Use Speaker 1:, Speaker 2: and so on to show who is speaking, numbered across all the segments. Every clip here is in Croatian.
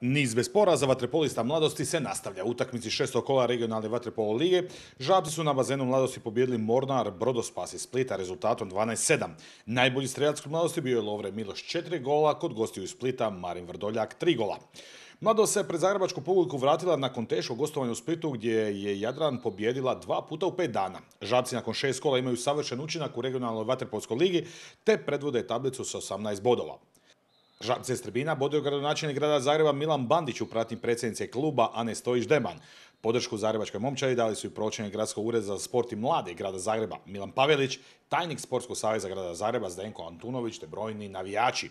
Speaker 1: Niz bez poraza vaterpolista mladosti se nastavlja. U utakmici šestog kola regionalne vaterpolo lige žabci su na bazenu mladosti pobjedili Mornar Brodospas iz Splita rezultatom 12-7. Najbolji streljac kod mladosti bio je Lovre Miloš 4 gola, kod gostiju iz Splita Marin Vrdoljak 3 gola. Mladost se pred zagrebačku publiku vratila nakon teškog gostovanja u Splitu gdje je Jadran pobjedila dva puta u pet dana. Žabci nakon šest kola imaju savršen učinak u regionalnoj vaterpolskoj ligi te predvode tablicu sa 18 bodova. Žabce Strbina bodio gradonačelnik grada Zagreba Milan Bandić u pratnji predsjednice kluba Ane Stojić-Deman. Podršku Zagrebačkoj momčadi dali su i pročelnik Gradskog ureda za sport i mlade grada Zagreba Milan Pavelić, tajnik Sportskog saveza grada Zagreba Zdenko Antunović te brojni navijači.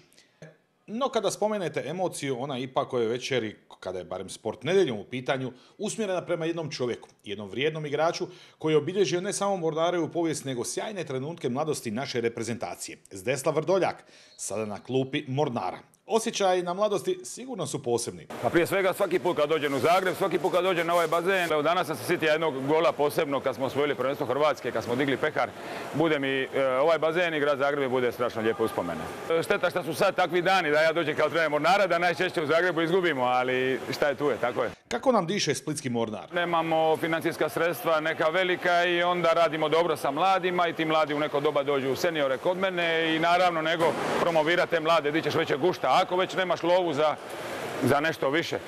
Speaker 1: No kada spomenete emociju, ona ipak ove večeri, kada je barem sport nedeljom u pitanju, usmjerena prema jednom čovjeku, jednom vrijednom igraču koji je obilježio ne samo Mornare u povijest, nego sjajne trenutke mladosti naše reprezentacije. Zdesla Vrdoljak, sada na klupi Mornara. Osjećaji na mladosti sigurno su posebni.
Speaker 2: Pa prije svega svaki put kad dođem u Zagreb, svaki put kad dođem na ovaj bazen, evo danas sam se sjetio jednog gola posebno kad smo osvojili prvenstvo Hrvatske, kad smo digli pekar, bude mi e, ovaj bazen i grad Zagreb bude strašno lijepo uspomene. E, šteta što su sad takvi dani da ja dođem kao trener Mornara, da najčešće u Zagrebu izgubimo, ali šta je tu je, tako je.
Speaker 1: Kako nam diše splitski Mornar?
Speaker 2: Nemamo financijska sredstva neka velika i onda radimo dobro sa mladima i ti mladi u neko doba dođu u seniore kod mene i naravno nego promovirate te mlade, di ćeš veće gušta ako već nemaš lovu za, za nešto više.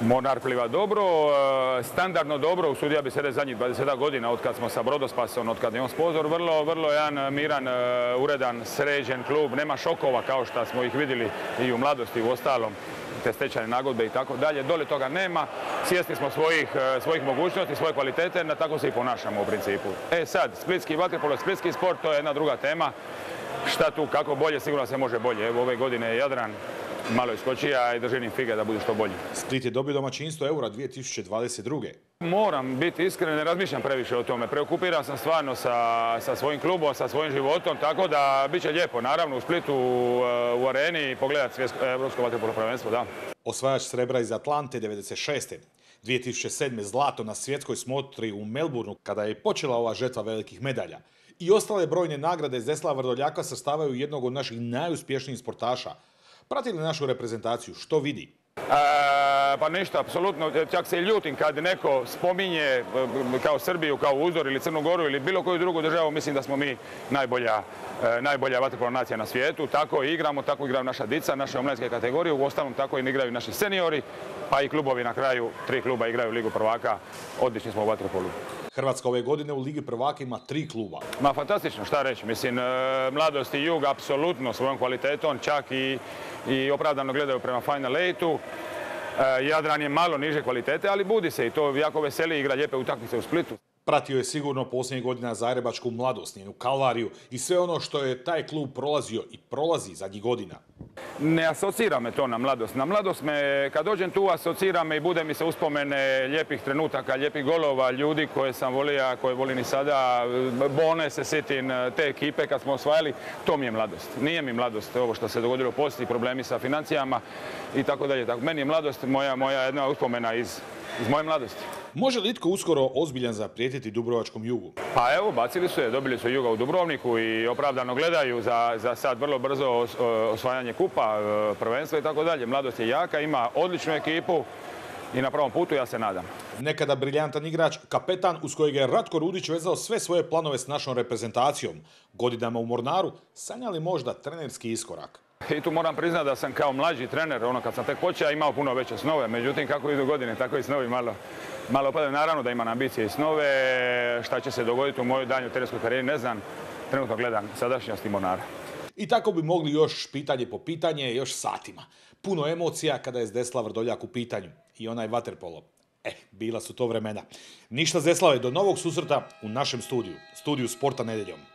Speaker 2: Mornar pliva dobro, e, standardno dobro, usudio bi se reći zadnjih 20 godina od kad smo sa Brodospasom, od kad je on spozor, vrlo, vrlo jedan miran, e, uredan, sređen klub, nema šokova kao što smo ih vidjeli i u mladosti u ostalom te stečajne nagodbe i tako dalje. Dole toga nema, svjesni smo svojih, e, svojih mogućnosti, svoje kvalitete, na tako se i ponašamo u principu. E sad, splitski vaterpolo, splitski sport, to je jedna druga tema. Šta tu, kako bolje, sigurno se može bolje. Evo ove godine je Jadran malo iskočija i držim fige da bude što bolji.
Speaker 1: Split je dobio domaćinstvo eura 2022.
Speaker 2: Moram biti iskren, ne razmišljam previše o tome. Preokupiran sam stvarno sa, sa svojim klubom, sa svojim životom, tako da bit će lijepo. Naravno u Splitu, u areni i pogledati Evropsko vaterpolo prvenstvo, da.
Speaker 1: Osvajač srebra iz Atlante 96. 2007. zlato na svjetskoj smotri u Melbourneu kada je počela ova žetva velikih medalja. I ostale brojne nagrade Zdeslava Vrdoljaka sastavaju jednog od naših najuspješnijih sportaša. Prati li našu reprezentaciju? Što vidi?
Speaker 2: E, pa ništa, apsolutno. Čak se i ljutim kad neko spominje e, kao Srbiju, kao uzor ili Crnu Goru ili bilo koju drugu državu, mislim da smo mi najbolja, e, najbolja nacija na svijetu. Tako igramo, tako igraju naša dica, naše omladske kategorije, u tako i igraju naši seniori, pa i klubovi na kraju, tri kluba igraju Ligu prvaka, odlični smo u vaterpolu.
Speaker 1: Hrvatska ove godine u Ligi prvaka ima tri kluba.
Speaker 2: Ma fantastično, šta reći. Mislim, mladost i jug apsolutno svojom kvalitetom, čak i i opravdano gledaju prema Final Eight-u. E, Jadran je malo niže kvalitete, ali budi se i to jako veseli igra lijepe utakmice u Splitu.
Speaker 1: Pratio je sigurno posljednjih godina Zagrebačku mladost, njenu kalvariju i sve ono što je taj klub prolazio i prolazi zadnjih godina.
Speaker 2: Ne asocira me to na mladost. Na mladost me, kad dođem tu, asocira me i bude mi se uspomene lijepih trenutaka, lijepih golova, ljudi koje sam volio, koje volim i sada. Bone se sjetim te ekipe kad smo osvajali. To mi je mladost. Nije mi mladost ovo što se dogodilo poslije, problemi sa financijama i tako dalje. Meni je mladost moja, moja jedna uspomena iz, iz moje mladosti.
Speaker 1: Može li itko uskoro ozbiljan zaprijetiti Dubrovačkom jugu?
Speaker 2: Pa evo, bacili su je, dobili su juga u Dubrovniku i opravdano gledaju za, za sad vrlo brzo osvajanje kupa, e, prvenstva i tako dalje. Mladost je jaka, ima odličnu ekipu i na pravom putu, ja se nadam.
Speaker 1: Nekada briljantan igrač, kapetan uz kojeg je Ratko Rudić vezao sve svoje planove s našom reprezentacijom. Godinama u Mornaru, sanjali možda trenerski iskorak?
Speaker 2: I tu moram priznati da sam kao mlađi trener, ono kad sam tek počeo, imao puno veće snove. Međutim, kako idu godine, tako i snovi malo, malo padaju. Naravno da imam ambicije i snove. Šta će se dogoditi u mojoj danju terenskoj karijeri, ne znam. Trenutno gledam sadašnjosti Monara.
Speaker 1: I tako bi mogli još pitanje po pitanje, još satima. Puno emocija kada je Zdesla Vrdoljak u pitanju. I onaj vaterpolo. Eh, bila su to vremena. Ništa Zdeslave, do novog susreta u našem studiju. Studiju Sporta nedeljom.